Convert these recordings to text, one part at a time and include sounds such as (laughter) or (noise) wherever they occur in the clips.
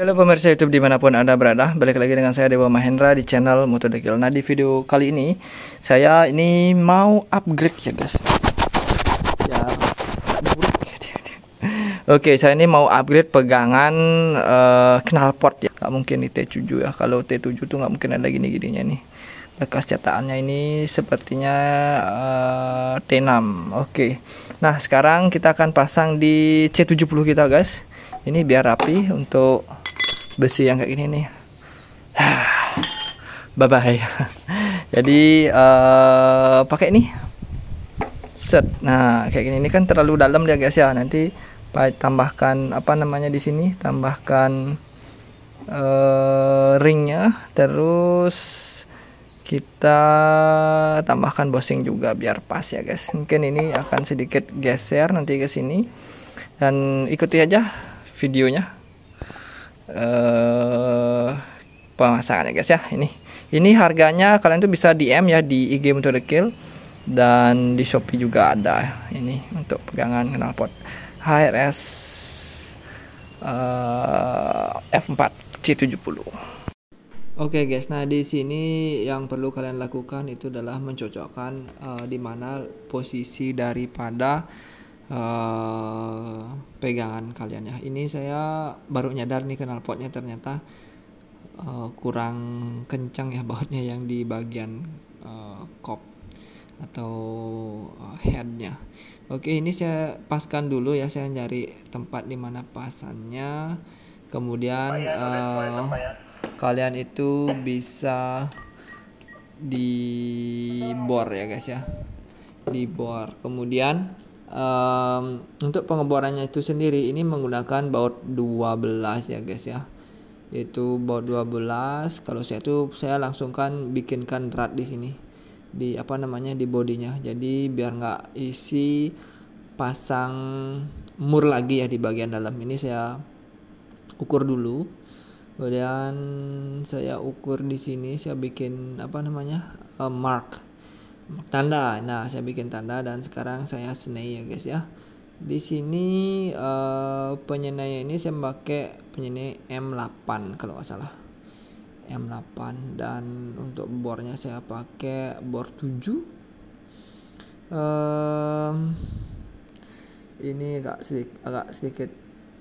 Halo pemirsa YouTube di mana pun Anda berada, balik lagi dengan saya Dewa Mahendra di channel Motodekil. Nah di video kali ini, saya ini mau upgrade ya guys. Ya, (laughs) Oke, saya ini mau upgrade pegangan uh, knalpot ya. Gak mungkin di T7 ya. Kalau T7 tuh nggak mungkin ada gini-gininya nih. Bekas cetakannya ini sepertinya uh, T6. Oke. Nah, sekarang kita akan pasang di C70 kita, guys. Ini biar rapi untuk besi yang kayak gini nih. (sighs) Bye bye (laughs) jadi uh, pakai ini set. Nah kayak gini. Ini kan terlalu dalam dia guys ya. Nanti tambahkan apa namanya di sini. Tambahkan uh, ringnya. Terus kita tambahkan bosing juga biar pas ya guys. Mungkin ini akan sedikit geser nanti ke sini. Dan ikuti aja videonya uh, pemasangannya guys ya. Ini ini harganya kalian tuh bisa DM ya di IG untuk Kill dan di Shopee juga ada ini untuk pegangan knalpot HRS uh, F4 C70 Oke okay guys, nah di sini yang perlu kalian lakukan itu adalah mencocokkan uh, di mana posisi daripada uh, pegangan kalian ya. Ini saya baru nyadar nih knalpotnya ternyata uh, kurang kencang ya (laughs) bautnya yang di bagian uh, kop atau uh, headnya. Oke ini saya paskan dulu ya. Saya nyari tempat di mana pasannya. Kemudian uh, kalian itu bisa di bor ya guys ya. Di bor kemudian um, untuk pengeborannya itu sendiri ini menggunakan baut 12 ya guys ya. Itu baut 12 kalau saya tuh saya langsung kan bikinkan rat di sini. Di apa namanya di bodinya. Jadi biar nggak isi pasang mur lagi ya di bagian dalam. Ini saya ukur dulu. Kemudian saya ukur di sini saya bikin apa namanya uh, mark tanda. Nah saya bikin tanda dan sekarang saya senai ya guys ya. Di sini uh, penyenai ini saya pakai penyenai M8 kalau nggak salah. M8 dan untuk bornya saya pakai bor 7 um, ini agak sedikit, agak sedikit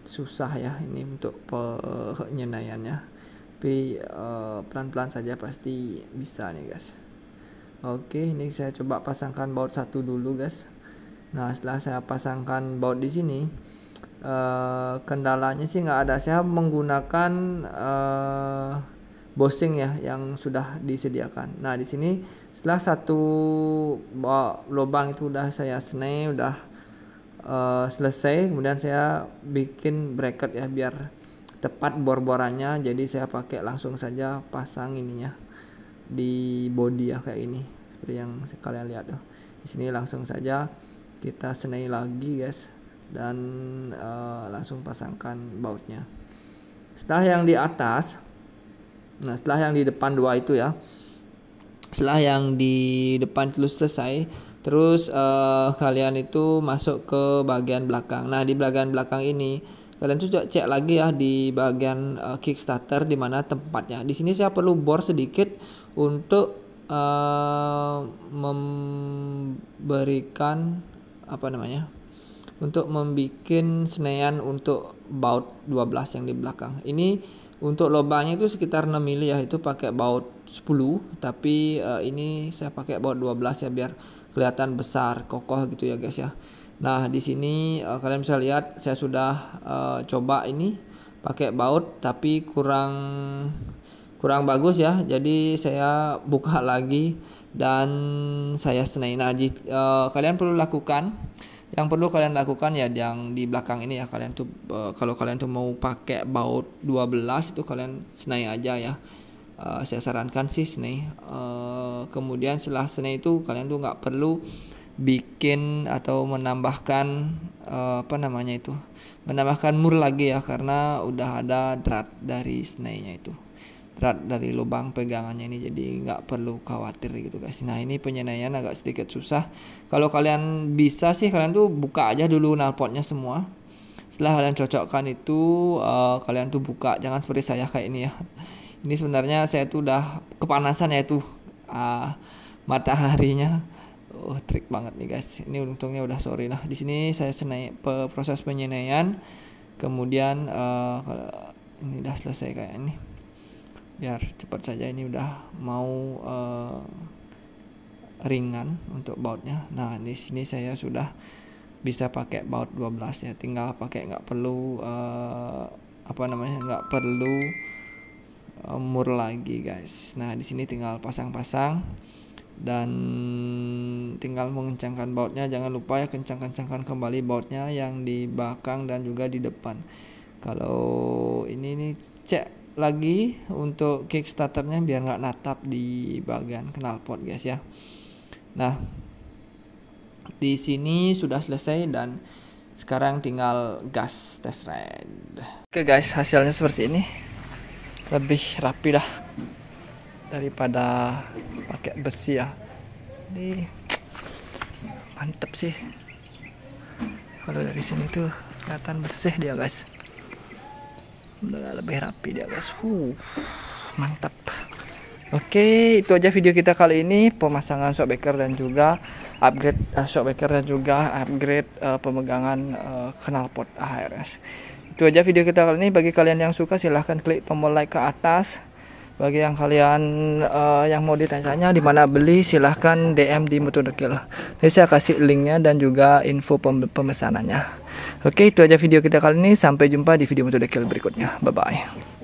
susah ya ini untuk penyenaiannya. Tapi uh, pelan-pelan saja pasti bisa nih guys Oke, ini saya coba pasangkan baut satu dulu, guys. Nah, setelah saya pasangkan baut di sini, uh, kendalanya sih nggak ada. Saya menggunakan uh, bosing ya yang sudah disediakan. Nah, di sini setelah satu lubang itu udah saya senai, udah uh, selesai, kemudian saya bikin bracket ya biar tepat bor-borannya. Jadi saya pakai langsung saja pasang ininya di body ya kayak ini seperti yang kalian lihat tuh. Di sini langsung saja kita senai lagi guys. Dan uh, langsung pasangkan bautnya. Setelah yang di atas nah setelah yang di depan dua itu ya. Setelah yang di depan itu selesai terus uh, kalian itu masuk ke bagian belakang. Nah di bagian belakang ini kalian coba cek lagi ya di bagian uh, Kickstarter di mana tempatnya. Di sini saya perlu bor sedikit untuk uh, memberikan apa namanya? Untuk membuat senayan untuk baut 12 yang di belakang. Ini untuk lubangnya itu sekitar 6 mili ya itu pakai baut 10 tapi uh, ini saya pakai baut 12 ya biar kelihatan besar kokoh gitu ya guys ya Nah, di sini uh, kalian bisa lihat saya sudah uh, coba ini pakai baut tapi kurang kurang bagus ya. Jadi saya buka (laughs) lagi dan saya senai. Nah, di, uh, kalian perlu lakukan yang perlu kalian lakukan ya yang di belakang ini ya kalian tuh uh, kalau kalian tuh mau pakai baut 12 itu kalian senai aja ya. Uh, saya sarankan sih senai. Uh, kemudian setelah senai itu kalian tuh nggak perlu bikin atau menambahkan uh, apa namanya itu menambahkan mur lagi ya karena udah ada drat dari snake-nya itu drat dari lubang pegangannya ini jadi nggak perlu khawatir gitu guys. Nah ini penyenaian agak sedikit susah. Kalau kalian bisa sih kalian tuh buka aja dulu nalpotnya semua. Setelah kalian cocokkan itu uh, kalian tuh buka. Jangan seperti saya kayak ini ya. Ini sebenarnya saya tuh udah kepanasan ya tuh uh, mataharinya. Oh trik banget nih guys. Ini untungnya udah sorry. Lah di sini saya senai proses penyenaian kemudian uh, kalau ini udah selesai kayak ini biar cepat saja ini udah mau uh, ringan untuk bautnya. Nah di sini saya sudah bisa pakai baut 12 ya. Tinggal pakai nggak perlu uh, apa namanya nggak perlu uh, mur lagi guys. Nah di sini tinggal pasang-pasang dan tinggal mengencangkan bautnya. Jangan lupa ya kencang-kencangkan kembali bautnya yang di belakang dan juga di depan. Kalau ini nih cek lagi untuk kickstarternya biar nggak natap di bagian knalpot guys ya. Nah di sini sudah selesai dan sekarang tinggal gas test ride. Oke guys hasilnya seperti ini. Lebih rapi dah daripada pakai besi ya. Ini mantep sih. Kalau dari sini tuh kelihatan bersih dia guys udah lebih rapi dia guys. Uh, mantap. Oke itu aja video kita kali ini. Pemasangan shockbreaker dan juga upgrade uh, shockbreaker dan juga upgrade uh, pemegangan uh, knalpot AHRS itu aja video kita kali ini. Bagi kalian yang suka silahkan klik tombol like ke atas bagi yang kalian uh, yang mau ditanya di mana beli silahkan DM di Mutu Dekil. Jadi saya kasih linknya dan juga info pem pemesanannya. Oke itu aja video kita kali ini. Sampai jumpa di video Mutu Dekil berikutnya. Bye bye.